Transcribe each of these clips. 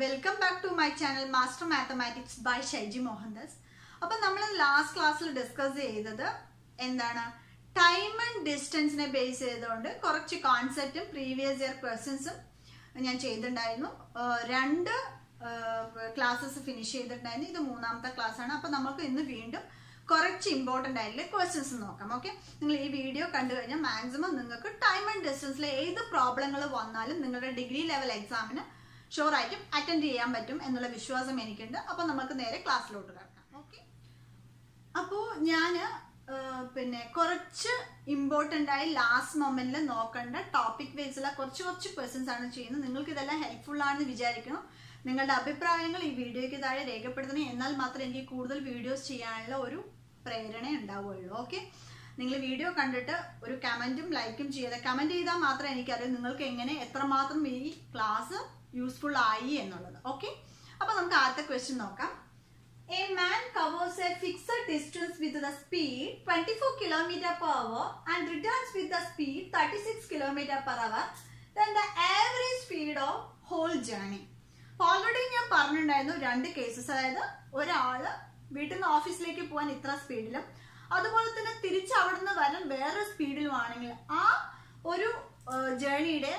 Welcome back to my channel master mathematics by Shaiji Mohandas അപ്പൊ നമ്മൾ last ക്ലാസ്സിൽ discuss ചെയ്തത് എന്താണ്? ടൈം ആൻഡ് ഡിസ്റ്റൻസിനെ ബേസ് ചെയ്തുകൊണ്ട് കുറച്ച് കോൺസെപ്റ്റും പ്രീവിയസ് ഇയർ ക്വസ്റ്റ്യൻസും ഞാൻ ചെയ്തിട്ടുണ്ടായിരുന്നു. രണ്ട് ക്ലാസ്സസ് ഫിനിഷ് ചെയ്തിട്ടുണ്ടായിരുന്നു. ഇത് മൂന്നാമത്തെ ക്ലാസ് ആണ്. അപ്പൊ നമുക്ക് ഇന്ന് വീണ്ടും കുറച്ച് ഇമ്പോർട്ടന്റ് ആയിട്ടുള്ള ക്വസ്റ്റ്യൻസ് നോക്കാം ഓക്കെ നിങ്ങൾ ഈ വീഡിയോ കണ്ടു കഴിഞ്ഞാൽ മാക്സിമം നിങ്ങൾക്ക് ടൈം ആൻഡ് ഡിസ്റ്റൻസിൽ ഏത് പ്രോബ്ലങ്ങൾ വന്നാലും നിങ്ങളുടെ ഡിഗ്രി ലെവൽ എക്സാമിന് ഷുവർ ആയിട്ടും അറ്റൻഡ് ചെയ്യാൻ പറ്റും എന്നുള്ള വിശ്വാസം എനിക്കുണ്ട്. അപ്പോൾ നമുക്ക് നേരെ ക്ലാസ്സിലോട്ട് കിടക്കാം. ഓക്കെ അപ്പോൾ ഞാൻ പിന്നെ കുറച്ച് ഇമ്പോർട്ടന്റ് ആയി ലാസ്റ്റ് മൊമെന്റിൽ നോക്കേണ്ട ടോപ്പിക് ബേസിലുള്ള കുറച്ച് കുറച്ച് ക്വസ്റ്റ്യൻസ് ആണ് ചെയ്യുന്നത്. നിങ്ങൾക്ക് ഇതെല്ലാം ഹെൽപ്ഫുൾ ആണെന്ന് വിചാരിക്കുന്നു. നിങ്ങളുടെ അഭിപ്രായങ്ങൾ ഈ വീഡിയോയ്ക്ക് താഴെ രേഖപ്പെടുത്തണം. എന്നാൽ മാത്രമേ എനിക്ക് കൂടുതൽ വീഡിയോസ് ചെയ്യാനുള്ള ഒരു പ്രേരണ ഉണ്ടാവുകയുള്ളൂ. ഓക്കെ നിങ്ങൾ വീഡിയോ കണ്ടിട്ട് ഒരു കമന്റും ലൈക്കും ചെയ്യാതെ കമന്റ് ചെയ്താൽ മാത്രമേ എനിക്കറിയാം നിങ്ങൾക്ക് എങ്ങനെ എത്രമാത്രം ഈ ക്ലാസ് യൂസ്ഫുൾ ആയി എന്നുള്ളത്. ഓക്കെ അപ്പൊ നമുക്ക് ആദ്യത്തെ ക്വസ്റ്റ്യൻ നോക്കാം. A man covers a fixed distance with the speed 24 kilometre per and returns with the speed speed 36 kilometre per hour. Then the average speed of whole journey already ഞാൻ പറഞ്ഞിട്ടുണ്ടായിരുന്നു രണ്ട് cases അതായത് ഒരാൾ വീട്ടിൽ നിന്ന് ഓഫീസിലേക്ക് പോകാൻ ഇത്ര സ്പീഡിലും അതുപോലെ തന്നെ തിരിച്ച് അവിടുന്ന് വരാൻ വേറെ സ്പീഡിലും ആണെങ്കിൽ ആ ഒരു ജേണിയുടെ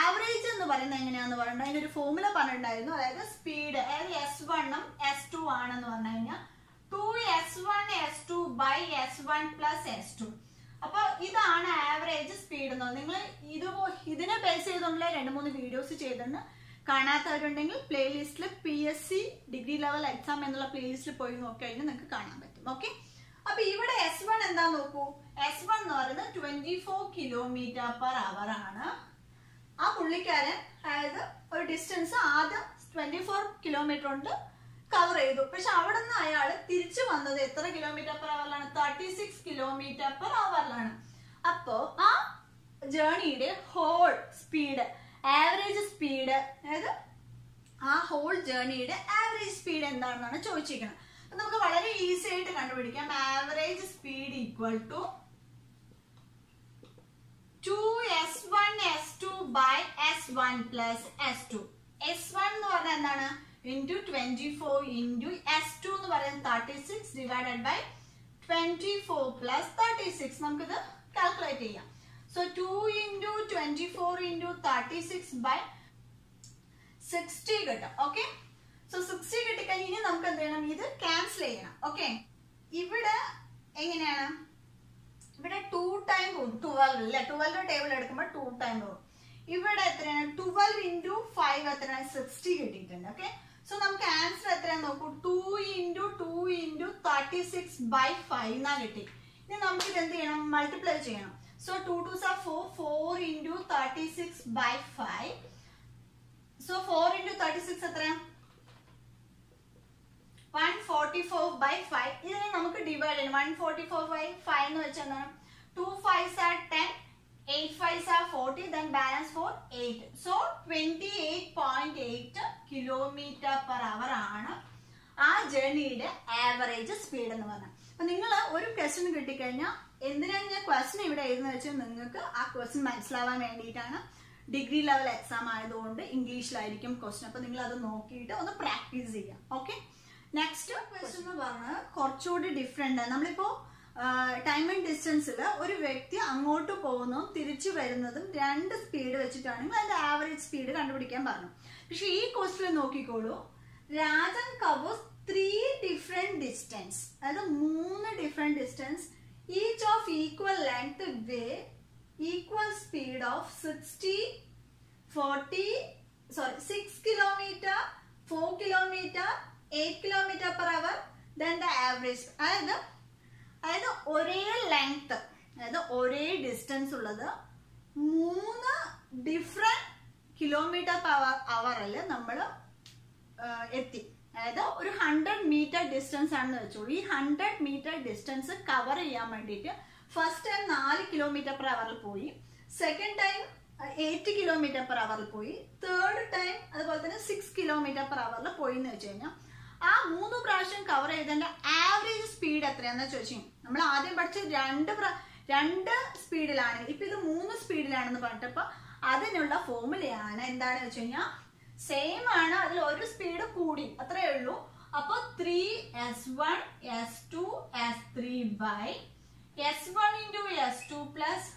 ആവറേജ് എന്ന് പറയുന്നത് എങ്ങനെയാന്ന് പറഞ്ഞാൽ ഒരു ഫോർമുല പറഞ്ഞിട്ടുണ്ടായിരുന്നു. അതായത് സ്പീഡ് അതായത് എസ് വണ്ണും എസ് ടു ആണെന്ന് പറഞ്ഞു കഴിഞ്ഞാൽ two S one S two by S one plus S two അപ്പൊ ഇതാണ് ആവറേജ് സ്പീഡ് എന്ന് നിങ്ങൾ ഇത് ഇതിനെ ബേസ് ചെയ്തുകൊണ്ടുള്ള രണ്ട് മൂന്ന് വീഡിയോസ് ചെയ്തിട്ടുണ്ട് കാണാത്തവരുണ്ടെങ്കിൽ പ്ലേലിസ്റ്റിൽ P S C degree level exam എന്നുള്ള പ്ലേലിസ്റ്റിൽ പോയി നോക്കി കഴിഞ്ഞാൽ നിങ്ങൾക്ക് കാണാൻ പറ്റും. ഓക്കെ അപ്പൊ ഇവിടെ എസ് വൺ എന്താ നോക്കൂ? എസ് വൺ എന്ന് പറയുന്നത് twenty four kilometre per hour ആണ്. ആ പുള്ളിക്കാരൻ അതായത് ഒരു ഡിസ്റ്റൻസ് ആദ്യം ട്വന്റി ഫോർ കിലോമീറ്റർ കൊണ്ട് കവർ ചെയ്തു. പക്ഷെ അവിടെ നിന്ന് അയാൾ തിരിച്ചു വന്നത് എത്ര കിലോമീറ്റർ പെർ അവറിലാണ് തേർട്ടി സിക്സ് കിലോമീറ്റർ പെർ അവറിലാണ് അപ്പോ ആ ജേണിയുടെ ഹോൾ സ്പീഡ് ആവറേജ് സ്പീഡ് അതായത് ആ ഹോൾ ജേണിയുടെ ആവറേജ് സ്പീഡ് എന്താണെന്നാണ് ചോദിച്ചിരിക്കുന്നത്. നമുക്ക് വളരെ ഈസി ആയിട്ട് കണ്ടുപിടിക്കാം. Average speed equal to two S one S two by S one plus S two S one എന്ന് പറഞ്ഞാൽ എന്താണ്? ഫോർ ഇന്റു എസ് ടു എന്ന് പറയുന്നത് thirty six divided by plus four plus thirty six നമുക്കിത് calculate ചെയ്യാം. Into twenty four into thirty six by sixty കിട്ടും. Okay so sixty കിട്ടിക്കഴിഞ്ഞ് ഇനി നമുക്ക് എന്ത് ചെയ്യണം? ഇത് ക്യാൻസൽ ചെയ്യണം. Okay? ഇവിടെ എങ്ങനെയാണ്? ഇവിടെ ടു ടൈം ട്വൽവ് അല്ലെ ട്വൽവ് ടേബിൾ എടുക്കുമ്പോൾ ടു ടൈം പോകും ഇവിടെ എത്രയാണ്? ട്വൽവ് ഇന്റു ഫൈവ് എത്രയാണ്? സിക്സ്റ്റി കിട്ടിയിട്ടുണ്ട് ഓക്കെ സോ നമുക്ക് ആൻസർ എത്രയാണ് നോക്കൂ. Two into two into thirty six by five എന്നാ കിട്ടി. ഇനി നമുക്ക് ഇത് എന്ത് ചെയ്യണം? മൾട്ടിപ്ലൈ ചെയ്യണം. So two two sir four four into thirty six by five so four into thirty six എത്രയാണ് one forty four by five ഇതിനെ നമുക്ക് ഡിവൈഡ് ചെയ്യണം. One forty four by five എന്ന് വെച്ചാൽ എന്താണ്? Two five are ten eight five are forty then balance four eight so twenty eight point eight kilometre per hour ആണ് ആ ജേർണിയുടെ average speed എന്ന് പറഞ്ഞാൽ അപ്പൊ നിങ്ങൾ ഒരു ക്വസ്റ്റ്യൻ കിട്ടിക്കഴിഞ്ഞാൽ എന്തിനാണ് ഞാൻ ക്വസ്റ്റ്യൻ ഇവിടെ എഴുതുന്ന വെച്ചാൽ നിങ്ങൾക്ക് ആ ക്വസ്റ്റ്യൻ മനസ്സിലാവാൻ വേണ്ടിയിട്ടാണ്. ഡിഗ്രി ലെവൽ എക്സാം ആയതുകൊണ്ട് ഇംഗ്ലീഷിലായിരിക്കും ക്വസ്റ്റ്യൻ അപ്പൊ നിങ്ങൾ അത് നോക്കിയിട്ട് ഒന്ന് പ്രാക്ടീസ് ചെയ്യാം. ഓക്കെ നെക്സ്റ്റ് ക്വസ്റ്റ്യൻ എന്ന് പറഞ്ഞത് കുറച്ചുകൂടി ഡിഫറെന്റ് നമ്മളിപ്പോ ടൈം ആൻഡ് ഡിസ്റ്റൻസിൽ ഒരു വ്യക്തി അങ്ങോട്ട് പോകുന്നതും തിരിച്ചു വരുന്നതും രണ്ട് സ്പീഡ് വെച്ചിട്ടാണെങ്കിൽ അതിന്റെ ആവറേജ് സ്പീഡ് കണ്ടുപിടിക്കാൻ പറഞ്ഞു. പക്ഷെ ഈ ക്വസ്റ്റിൽ നോക്കിക്കോളൂ. Rajan covers three different distance അതായത് മൂന്ന് different distance each of equal length way equal speed of sixty forty sorry six kilometre four kilometre eight kilometre per hour then the average അതായത് അതായത് ഒരേ ലെങ്ത് അതായത് ഒരേ ഡിസ്റ്റൻസ് ഉള്ളത് മൂന്ന് different kilometre per അവറിൽ നമ്മൾ എത്തി. അതായത് ഒരു ഹൺഡ്രഡ് മീറ്റർ ഡിസ്റ്റൻസ് ആണെന്ന് വെച്ചോളൂ ഈ ഹൺഡ്രഡ് മീറ്റർ ഡിസ്റ്റൻസ് കവർ ചെയ്യാൻ വേണ്ടിയിട്ട് ഫസ്റ്റ് ടൈം നാല് കിലോമീറ്റർ പെർ അവറിൽ പോയി. Second time eight kilometre per അവറിൽ പോയി. തേർഡ് ടൈം അതുപോലെ തന്നെ സിക്സ് കിലോമീറ്റർ പെർ അവറിൽ പോയി എന്ന് വെച്ച് കഴിഞ്ഞാൽ ആ മൂന്ന് പ്രാവശ്യം കവർ ചെയ്തതിന്റെ ആവറേജ് സ്പീഡ് എത്രയാന്ന് ചോദിച്ചു. നമ്മൾ ആദ്യം പഠിച്ച രണ്ട് രണ്ട് സ്പീഡിലാണ് ഇപ്പൊ ഇത് മൂന്ന് സ്പീഡിലാണെന്ന് പറഞ്ഞിട്ടപ്പോ അതിനുള്ള ഫോർമുലയാണ് എന്താണ് വെച്ച് കഴിഞ്ഞാൽ സെയിം ആണ് അതിൽ ഒരു സ്പീഡ് കൂടി അത്രേ ഉള്ളൂ. അപ്പൊ three S one S two S three by S one into S two plus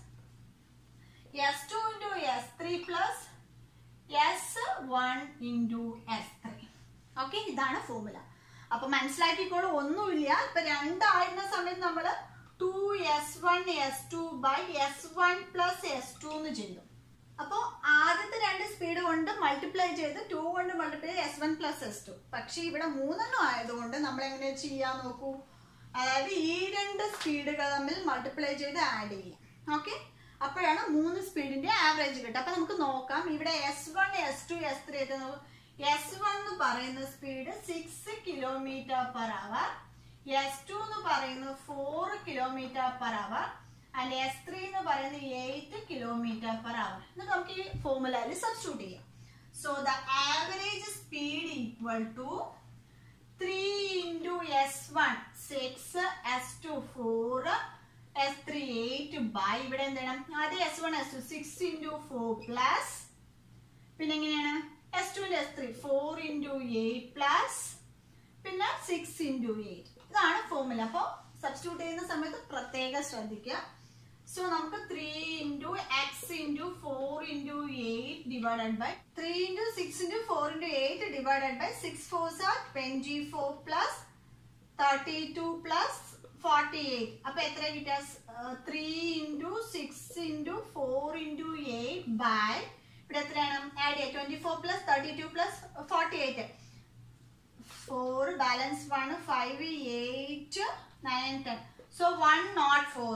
S two into S three plus S one into S okay ഇതാണ് ഫോർമുല അപ്പൊ മനസ്സിലാക്കിക്കോളൂ ഒന്നുമില്ല. ഇപ്പൊ രണ്ടായിരുന്ന സമയത്ത് നമ്മൾ two S one S two by S one plus S two എന്ന് ചെയ്തു അപ്പോ ആദ്യത്തെ രണ്ട് സ്പീഡ് കൊണ്ട് മൾട്ടിപ്ലൈ ചെയ്ത് ടു കൊണ്ട് multiply S one plus S two പക്ഷെ ഇവിടെ മൂന്നെണ്ണം ആയതുകൊണ്ട് നമ്മൾ എങ്ങനെ ചെയ്യാൻ നോക്കൂ? അതായത് ഈ രണ്ട് സ്പീഡുകൾ തമ്മിൽ മൾട്ടിപ്ലൈ ചെയ്ത് ആഡ് ചെയ്യാം. ഓക്കെ അപ്പോഴാണ് മൂന്ന് സ്പീഡിന്റെ ആവറേജ് കിട്ടുക. അപ്പൊ നമുക്ക് നോക്കാം. ഇവിടെ S one S two S three S one എന്ന് പറയുന്ന speed six kilometre per hour S two എന്ന് പറയുന്നത് four kilometre per hour and S three എന്ന് പറയുന്നത് എയ്റ്റ് കിലോമീറ്റർ പെർ അവർ എന്ന് നമുക്ക് ഈ ഫോർമുലയിൽ സബ്സ്റ്റിറ്റ്യൂട്ട് ചെയ്യാം. So the average speed equal to three into S one six S two four S three eight by ഇവിടെ എന്താണ് ആദ്യം S one S two six into four plus പിന്നെ എങ്ങനെയാണ്? S two S three four into eight plus പിന്നെ six into eight ഇതാണ് formula അപ്പോൾ substitute ചെയ്യുന്ന സമയത്ത് പ്രത്യേകം ശ്രദ്ധിക്കുക. സോ നമുക്ക് three into X into four into eight divided by three into six into four into eight divided by six fours are twenty four plus thirty two plus forty eight അപ്പൊ എത്ര കിട്ടുക? Three into six into four into eight by ഇവിടെ എത്രയാണ്? Add ചെയ്യുക twenty four plus thirty two plus forty eight four balance one five eight nine ten so one nought four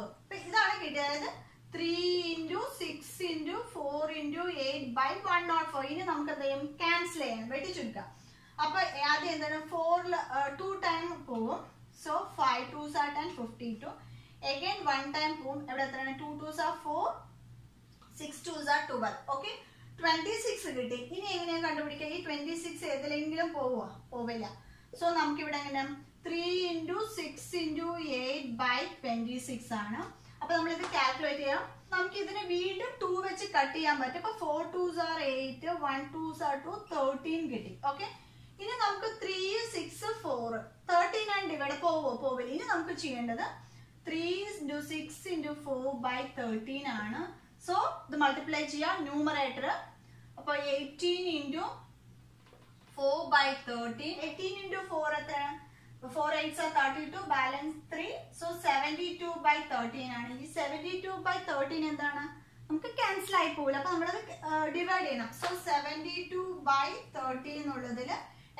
ഇതാണ് കിട്ടിയത്. അതായത് three into six into four into eight by one nought four ഇനി നമുക്ക് എന്ത് ചെയ്യും? Cancel ചെയ്യാം. വെട്ടി ചുരുക്കാം. അപ്പൊ ആദ്യം എന്താണ്? ഫോറിൽ ടു ടൈം പോവും. So five twos are ten fifty two again one time പോവും. എവിടെ എത്രയാണ്? Two twos are four six twos are twelve okay twenty six കിട്ടി. ഇനി എങ്ങനെയാണ് കണ്ടുപിടിക്കുക ഈ ട്വന്റി സിക്സ് ഏതിലെങ്കിലും പോവുക പോവില്ല. സോ നമുക്ക് ഇവിടെ എങ്ങനെ? Three into six into eight by twenty six ആണ്. അപ്പൊ നമ്മൾ ഇത് കാൽക്കുലേറ്റ് ചെയ്യാം. നമുക്ക് ഇതിനെ വീണ്ടും ടു വെച്ച് കട്ട് ചെയ്യാൻ പറ്റും. അപ്പൊ four twos are eight one twos are two thirteen കിട്ടി. ഓക്കെ ഇനി നമുക്ക് ത്രീ സിക്സ് ഫോർ തേർട്ടീൻ ആണ് ഡിവൈഡ് പോവോ പോവില്ല. ഇനി നമുക്ക് ചെയ്യേണ്ടത് three into six into four by thirteen ആണ്. സോ ഇത് മൾട്ടിപ്ലൈ ചെയ്യാം. ന്യൂമറേറ്റർ അപ്പൊ eighteen into four by thirteen eighteen into four എത്രയാണ് four eights are thirty two balance three so seventy two by thirteen ആണ്. ഈ സെവന്റി ടു ബൈ തേർട്ടീൻ എന്താണ്? നമുക്ക് cancel ആയി പോകില്ല അപ്പൊ നമ്മളത് ഡിവൈഡ് ചെയ്യണം. So seventy two by thirteen എന്നുള്ളതിൽ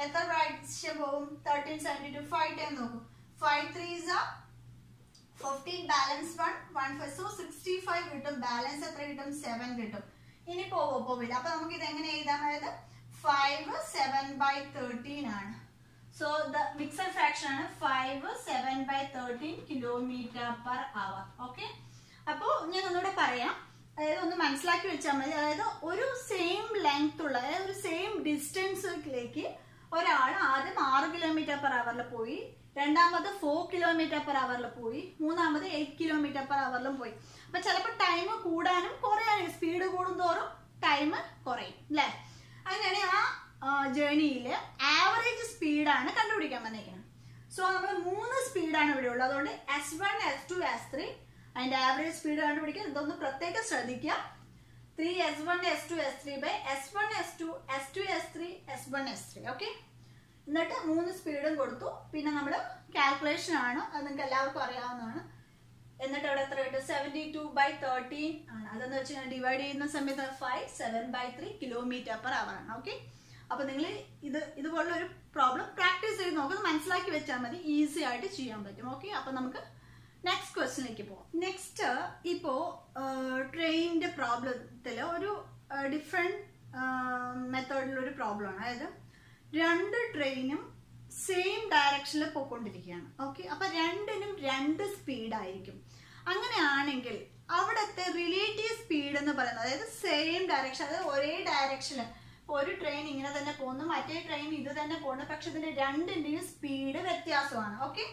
എത്ര പ്രാവശ്യം പോകും thirteen seventy two five time നോക്കും. Five threes are fifteen balance one one five so sixty five കിട്ടും. ബാലൻസ് എത്ര കിട്ടും? സെവൻ കിട്ടും. ഇനി പോവോ പോവില്ല. അപ്പൊ നമുക്ക് ഇത് എങ്ങനെ എഴുതാം? അതായത് ഫൈവ് സെവൻ ബൈ തേർട്ടീൻ ആണ്. സോ ദ മിക്സഡ് ഫ്രാക്ഷൻ ആണ് five seven by thirteen kilometre per hour okay അപ്പോ ഞാൻ ഒന്നുകൂടെ പറയാം. അതായത് ഒന്ന് മനസ്സിലാക്കി വെച്ചാൽ മതി. അതായത് ഒരു സെയിം ലെങ്ത് ഉള്ള അതായത് ഒരു സെയിം ഡിസ്റ്റൻസിലേക്ക് ഒരാൾ ആദ്യം ആറ് കിലോമീറ്റർ പെർ അവറിൽ പോയി രണ്ടാമത് ഫോർ കിലോമീറ്റർ പെർ അവറിൽ പോയി മൂന്നാമത് എയ്റ്റ് കിലോമീറ്റർ പെർ അവറിലും പോയി. അപ്പൊ ചിലപ്പോൾ ടൈം കൂടാനും കുറയാനും സ്പീഡ് കൂടുന്തോറും ടൈം കുറയും അല്ലേ അങ്ങനെ ആ ജേണിയിൽ ആവറേജ് സ്പീഡാണ് കണ്ടുപിടിക്കാൻ വന്നേക്കുന്നത് സോ നമ്മൾ മൂന്ന് സ്പീഡാണ് ഇവിടെ ഉള്ളത്. അതുകൊണ്ട് S one S two S three അതിന്റെ ആവറേജ് സ്പീഡ് കണ്ടുപിടിക്കാൻ ഇതൊന്ന് പ്രത്യേകം ശ്രദ്ധിക്കുക. Three S one S two S three by S one S two S two S three one S three okay എന്നിട്ട് മൂന്ന് സ്പീഡും കൊടുത്തു. പിന്നെ നമ്മൾ കാൽക്കുലേഷൻ ആണ്. അത് നിങ്ങൾക്ക് എല്ലാവർക്കും അറിയാവുന്നതാണ്. എന്നിട്ട് അവിടെ എത്ര കിട്ടും? സെവന്റി ടു ബൈ തേർട്ടീൻ ആണ്. അതെന്ന് വെച്ച് കഴിഞ്ഞാൽ ഡിവൈഡ് ചെയ്യുന്ന സമയത്ത് five seven by three kilometre per hour ആണ് ഓക്കെ അപ്പൊ നിങ്ങൾ ഇത് ഇതുപോലുള്ള ഒരു പ്രോബ്ലം പ്രാക്ടീസ് ചെയ്ത് നോക്കുന്നത് മനസ്സിലാക്കി വെച്ചാൽ മതി. ഈസി ആയിട്ട് ചെയ്യാൻ പറ്റും ഓക്കെ അപ്പൊ നമുക്ക് നെക്സ്റ്റ് ക്വസ്റ്റിനിലേക്ക് പോവാം. നെക്സ്റ്റ് ഇപ്പോ ട്രെയിനിന്റെ പ്രോബ്ലത്തിൽ ഒരു ഡിഫറെന്റ് മെത്തേഡിലൊരു പ്രോബ്ലമാണ് അതായത് രണ്ട് ട്രെയിനും സെയിം ഡയറക്ഷനിൽ പോയിക്കൊണ്ടിരിക്കുകയാണ്. ഓക്കെ അപ്പൊ രണ്ടിനും രണ്ട് സ്പീഡായിരിക്കും അങ്ങനെയാണെങ്കിൽ അവിടുത്തെ റിലേറ്റീവ് സ്പീഡ് എന്ന് പറയുന്നത് അതായത് സെയിം ഡയറക്ഷൻ അതായത് ഒരേ ഡയറക്ഷനിൽ ഒരു ട്രെയിൻ ഇങ്ങനെ തന്നെ പോകുന്നു മറ്റേ ട്രെയിൻ ഇത് തന്നെ പോകുന്നു. പക്ഷെ ഇതിന്റെ രണ്ടിന്റെയും സ്പീഡ് വ്യത്യാസമാണ്. ഓക്കെ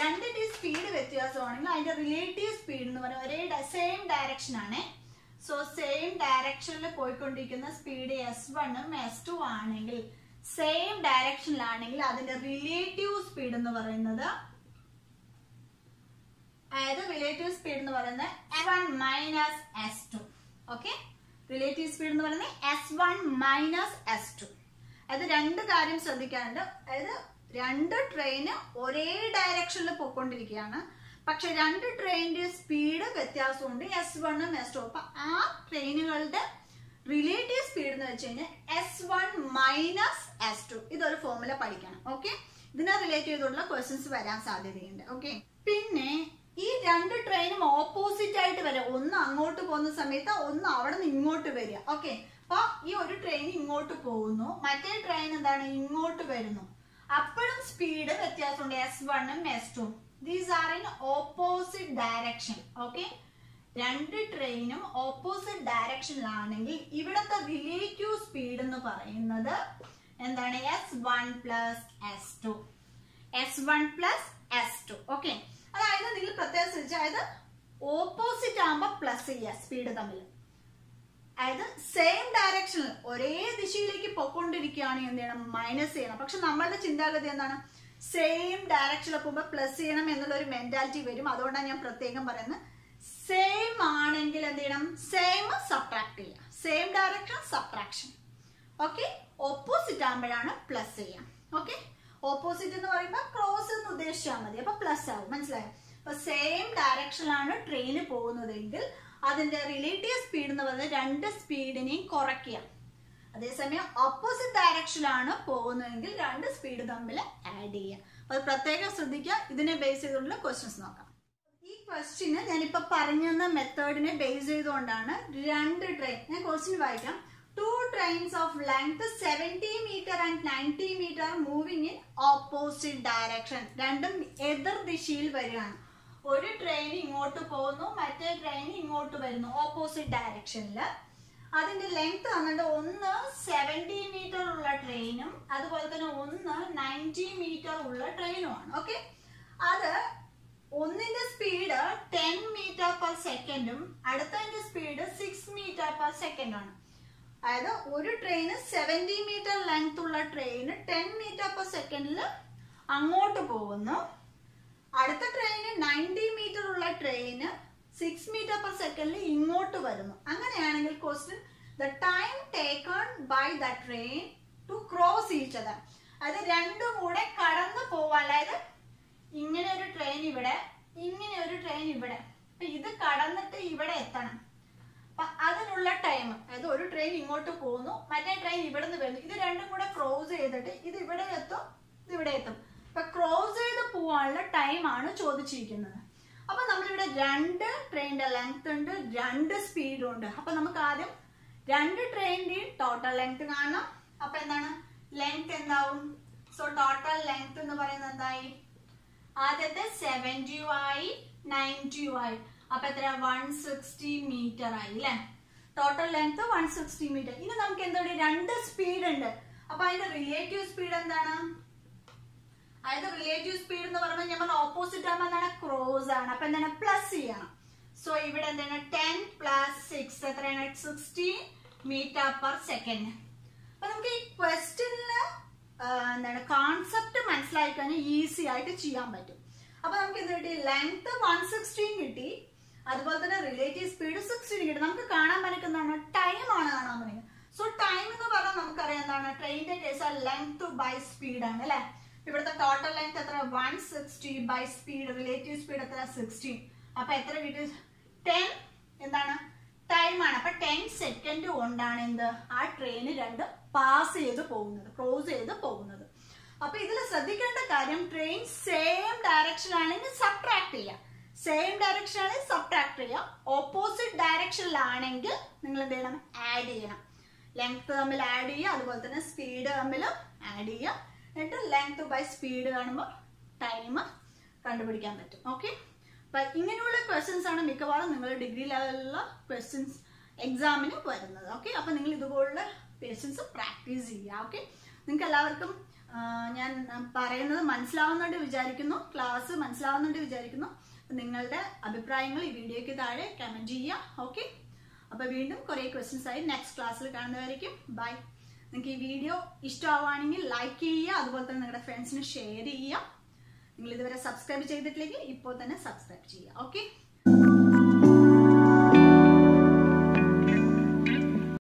രണ്ടിന്റെയും സ്പീഡ് വ്യത്യാസമാണെങ്കിൽ അതിന്റെ റിലേറ്റീവ് സ്പീഡ് എന്ന് പറയുന്നത് ഒരേ സെയിം ഡയറക്ഷൻ ആണ്. സോ സെയിം ഡയറക്ഷനിൽ പോയിക്കൊണ്ടിരിക്കുന്ന സ്പീഡ് എസ് വണ്ണും എസ് ടു ആണെങ്കിൽ സെയിം ഡയറക്ഷനിലാണെങ്കിൽ അതിന്റെ റിലേറ്റീവ് സ്പീഡ് എന്ന് പറയുന്നത് അതായത് റിലേറ്റീവ് സ്പീഡ് എന്ന് പറയുന്നത് S one minus S two okay relative speed എന്ന് പറയുന്നത് S one minus S two അതായത് രണ്ട് കാര്യം ശ്രദ്ധിക്കാനുണ്ട്. അതായത് രണ്ട് ട്രെയിന് ഒരേ ഡയറക്ഷനിൽ പോയിക്കൊണ്ടിരിക്കുകയാണ്. പക്ഷെ രണ്ട് ട്രെയിനിന്റെ സ്പീഡ് വ്യത്യാസമുണ്ട്. എസ് വണ്ണും എസ് ടു അപ്പൊ ആ ട്രെയിനുകളുടെ റിലേറ്റീവ് സ്പീഡ് എന്ന് വെച്ച് കഴിഞ്ഞാൽ S one minus S two ഇതൊരു ഫോർമുല പഠിക്കണം ഓക്കെ ഇതിനെ റിലേറ്റ് ചെയ്തുള്ള ക്വസ്റ്റ്യൻസ് വരാൻ സാധ്യതയുണ്ട് ഓക്കെ പിന്നെ ഈ രണ്ട് ട്രെയിനും ഓപ്പോസിറ്റ് ആയിട്ട് വരിക ഒന്ന് അങ്ങോട്ട് പോകുന്ന സമയത്ത് ഒന്ന് അവിടെ നിന്ന് ഇങ്ങോട്ട് വരിക ഓക്കെ അപ്പൊ ഈ ഒരു ട്രെയിൻ ഇങ്ങോട്ട് പോകുന്നു. മറ്റേ ട്രെയിൻ എന്താണ്? ഇങ്ങോട്ട് വരുന്നു. അപ്പോഴും സ്പീഡ് വ്യത്യാസമുണ്ട്. എസ് വണ്ണും S two these are in opposite direction okay രണ്ട് ട്രെയിനും ഓപ്പോസിറ്റ് ഡയറക്ഷനിലാണെങ്കിൽ ഇവിടുത്തെ റിലേറ്റീവ് സ്പീഡ് എന്ന് പറയുന്നത് എന്താണ്? S one plus S two S one plus S two okay അതായത് നിങ്ങൾ പ്രത്യേകം ശ്രദ്ധിച്ച അതായത് ഓപ്പോസിറ്റ് ആകുമ്പോൾ പ്ലസ് ചെയ്യുക സ്പീഡ് തമ്മിൽ അതായത് സെയിം ഡയറക്ഷനിൽ ഒരേ ദിശയിലേക്ക് പൊക്കൊണ്ടിരിക്കുകയാണെങ്കിൽ എന്ത് ചെയ്യണം? മൈനസ് ചെയ്യണം. പക്ഷെ നമ്മളുടെ ചിന്താഗതി എന്താണ്? സെയിം ഡയറക്ഷനിൽ പോകുമ്പോൾ പ്ലസ് ചെയ്യണം എന്നുള്ള ഒരു മെന്റാലിറ്റി വരും. അതുകൊണ്ടാണ് ഞാൻ പ്രത്യേകം പറയുന്നത്. സെയിം ആണെങ്കിൽ എന്ത് ചെയ്യണം? സെയിം സബ്ട്രാക്ട് ചെയ്യാം same direction subtraction okay opposite ആകുമ്പോഴാണ് പ്ലസ് ചെയ്യാം ഓക്കെ ഓപ്പോസിറ്റ് എന്ന് പറയുമ്പോൾ ക്രോസ് എന്ന് ഉദ്ദേശിച്ചാൽ മതി. അപ്പൊ പ്ലസ് ആവും. മനസ്സിലായോ? അപ്പൊ സെയിം ഡയറക്ഷനിലാണ് ട്രെയിൻ പോകുന്നതെങ്കിൽ അതിന്റെ റിലേറ്റീവ് സ്പീഡ് എന്ന് പറയുന്നത് രണ്ട് സ്പീഡിനെയും കുറയ്ക്കുക. അതേസമയം ഓപ്പോസിറ്റ് ഡയറക്ഷനിലാണ് പോകുന്നതെങ്കിൽ രണ്ട് സ്പീഡ് തമ്മിൽ ആഡ് ചെയ്യുക. അപ്പൊ അത് പ്രത്യേകം ശ്രദ്ധിക്കുക. ഇതിനെ ബേസ് ചെയ്തുകൊണ്ടുള്ള ക്വസ്റ്റ്യൻസ് നോക്കാം. ഈ ക്വസ്റ്റ്യന് ഞാനിപ്പോ പറഞ്ഞ മെത്തേഡിനെ ബേസ് ചെയ്തുകൊണ്ടാണ് രണ്ട് ട്രെയിൻ ഞാൻ ക്വസ്റ്റ്യൻ വായിക്കാം. Two trains of length seventy metre and ninety metre moving in opposite direction രണ്ടും എതിർ ദിശയിൽ വരികയാണ്. ഒരു ട്രെയിൻ ഇങ്ങോട്ട് പോകുന്നു മറ്റേ ട്രെയിൻ ഇങ്ങോട്ട് വരുന്നു ഓപ്പോസിറ്റ് ഡയറക്ഷനിൽ അതിന്റെ ലെങ്ത് വന്നിട്ട് ഒന്ന് സെവന്റി മീറ്റർ ഉള്ള ട്രെയിനും അതുപോലെ തന്നെ ഒന്ന് നയന്റി മീറ്റർ ഉള്ള ട്രെയിനുമാണ് ഓക്കെ അത് ഒന്നിന്റെ സ്പീഡ് ടെൻ മീറ്റർ പെർ സെക്കൻഡും അടുത്തതിന്റെ സ്പീഡ് സിക്സ് മീറ്റർ പെർ സെക്കൻഡുമാണ് അതായത് ഒരു ട്രെയിന് സെവന്റി മീറ്റർ ലെങ്ത് ഉള്ള ട്രെയിന് ടെൻ മീറ്റർ പെർ സെക്കൻഡിൽ അങ്ങോട്ട് പോകുന്നു. അടുത്ത ട്രെയിന് നയന്റി മീറ്റർ ഉള്ള ട്രെയിന് സിക്സ് മീറ്റർ പെർ സെക്കൻഡിൽ ഇങ്ങോട്ട് വരുന്നു. അങ്ങനെയാണെങ്കിൽ question the time taken by the train to cross each other അത് രണ്ടും കൂടെ കടന്നു പോവാ. അതായത് ഇങ്ങനെ ഒരു ട്രെയിൻ ഇവിടെ ഇങ്ങനെ ഒരു ട്രെയിൻ ഇവിടെ. അപ്പൊ ഇത് കടന്നിട്ട് ഇവിടെ എത്തണം. അപ്പൊ അതിനുള്ള ടൈം അതായത് ഒരു ട്രെയിൻ ഇങ്ങോട്ട് പോകുന്നു മറ്റേ ട്രെയിൻ ഇവിടെ നിന്ന് വരുന്നു. ഇത് രണ്ടും കൂടെ ക്രോസ് ചെയ്തിട്ട് ഇത് ഇവിടെ എത്തും ഇത് ഇവിടെ എത്തും. അപ്പൊ ക്രോസ് ചെയ്ത് പോവാനുള്ള ടൈമാണ് ചോദിച്ചിരിക്കുന്നത്. അപ്പൊ നമ്മളിവിടെ രണ്ട് ട്രെയിനിന്റെ ലെങ്ത് ഉണ്ട് രണ്ട് സ്പീഡും ഉണ്ട്. അപ്പൊ നമുക്ക് ആദ്യം രണ്ട് ട്രെയിനിന്റെയും ടോട്ടൽ ലെങ്ത് കാണണം. അപ്പൊ എന്താണ്? ലെങ്ത് എന്താവും? സോ ടോട്ടൽ ലെങ്ത് എന്ന് പറയുന്നത് എന്തായി? ആദ്യത്തെ സെവന്റി ആയി നയന്റി ആയി. അപ്പൊ എത്ര വൺ സിക്സ്റ്റി മീറ്റർ ആയി അല്ലെ? Total length one sixty metre ഇനി നമുക്ക് എന്താണ് രണ്ട് സ്പീഡ് ഉണ്ട്. അപ്പൊ അതിന്റെ റിലേറ്റീവ് സ്പീഡ് എന്താണ്? അതായത് റിലേറ്റീവ് സ്പീഡ് എന്ന് പറയുമ്പോൾ നമ്മൾ ഓപ്പോസിറ്റ് ആകുമ്പോൾ എന്താണ്? ക്രോസ് ആണ്. അപ്പൊ എന്താണ്? പ്ലസ് ചെയ്യണം. സോ ഇവിടെ എന്താണ്? ടെൻ പ്ലസ് സിക്സ് എത്രയാണ്? സിക്സ്റ്റീൻ മീറ്റർ പെർ സെക്കൻഡ് അപ്പൊ നമുക്ക് ഈ ക്വസ്റ്റ്യനിൽ എന്താണ്? കോൺസെപ്റ്റ് മനസ്സിലാക്കി കഴിഞ്ഞാൽ ഈസി ആയിട്ട് ചെയ്യാൻ പറ്റും. അപ്പൊ നമുക്ക് ഇത് കിട്ടി? ലെങ്ത് വൺ സിക്സ്റ്റീൻ കിട്ടി. അതുപോലെ തന്നെ റിലേറ്റീവ് സ്പീഡ് സിക്സ്റ്റീൻ കിട്ടി. നമുക്ക് കാണാൻ പറ്റുന്നതാണ് ടൈം ആണ് കാണാൻ പറ്റുന്നത്. സോ ടൈം എന്ന് പറഞ്ഞാൽ നമുക്കറിയാം എന്താണ്? ട്രെയിനിന്റെ കേസ് ലെങ്ത് ബൈ സ്പീഡ് ആണ് അല്ലെ? ഇവിടുത്തെ ടോട്ടൽ ലെങ്ത് എത്ര? One sixty by speed relative speed എത്ര? സിക്സ്റ്റീൻ അപ്പൊ എത്ര കിട്ടി ടെൻ എന്താണ്? ടൈമാണ് അപ്പൊ ടെൻ സെക്കൻഡ് കൊണ്ടാണ് എന്ത്? ആ ട്രെയിന് രണ്ട് പാസ് ചെയ്ത് പോകുന്നത് ക്രോസ് ചെയ്ത് പോകുന്നത്. അപ്പൊ ഇതിൽ ശ്രദ്ധിക്കേണ്ട കാര്യം ട്രെയിൻ സെയിം ഡയറക്ഷൻ ആണെങ്കിൽ സബ്ട്രാക്ട് ചെയ്യാം. സെയിം ഡയറക്ഷൻ ആണെങ്കിൽ സബ്ട്രാക്ട് ചെയ്യാം. ഓപ്പോസിറ്റ് ഡയറക്ഷനിലാണെങ്കിൽ നിങ്ങൾ എന്ത് ചെയ്യണം? ആഡ് ചെയ്യണം. ലെങ്ത് തമ്മിൽ ആഡ് ചെയ്യുക അതുപോലെ തന്നെ സ്പീഡ് തമ്മിൽ ആഡ് ചെയ്യുക. എന്നിട്ട് ലെങ്ത് ബൈ സ്പീഡ് കാണുമ്പോൾ ടൈം കണ്ടുപിടിക്കാൻ പറ്റും. ഓക്കെ അപ്പൊ ഇങ്ങനെയുള്ള ക്വസ്റ്റ്യൻസ് ആണ് മിക്കവാറും നിങ്ങൾ ഡിഗ്രി ലെവലിലുള്ള ക്വസ്റ്റ്യൻസ് എക്സാമിന് വരുന്നത്. ഓക്കെ അപ്പൊ നിങ്ങൾ ഇതുപോലുള്ള ക്വസ്റ്റ്യൻസ് പ്രാക്ടീസ് ചെയ്യുക. ഓക്കെ നിങ്ങൾക്ക് എല്ലാവർക്കും ഞാൻ പറയുന്നത് മനസ്സിലാവുന്നുണ്ട് വിചാരിക്കുന്നു. ക്ലാസ് മനസ്സിലാവുന്നുണ്ട് വിചാരിക്കുന്നു. നിങ്ങളുടെ അഭിപ്രായങ്ങൾ ഈ വീഡിയോയ്ക്ക് താഴെ കമന്റ് ചെയ്യുക. ഓക്കെ അപ്പൊ വീണ്ടും കുറെ ക്വസ്റ്റ്യൻസ് ആയി. നെക്സ്റ്റ് ക്ലാസ്സിൽ കാണുന്നതായിരിക്കും ബൈ നിങ്ങൾക്ക് ഈ വീഡിയോ ഇഷ്ടമാവുകയാണെങ്കിൽ ലൈക്ക് ചെയ്യുക അതുപോലെ തന്നെ നിങ്ങളുടെ ഫ്രണ്ട്സിന് ഷെയർ ചെയ്യുക. നിങ്ങൾ ഇതുവരെ സബ്സ്ക്രൈബ് ചെയ്തിട്ടില്ലെങ്കിൽ ഇപ്പോൾ തന്നെ സബ്സ്ക്രൈബ് ചെയ്യുക ഓക്കെ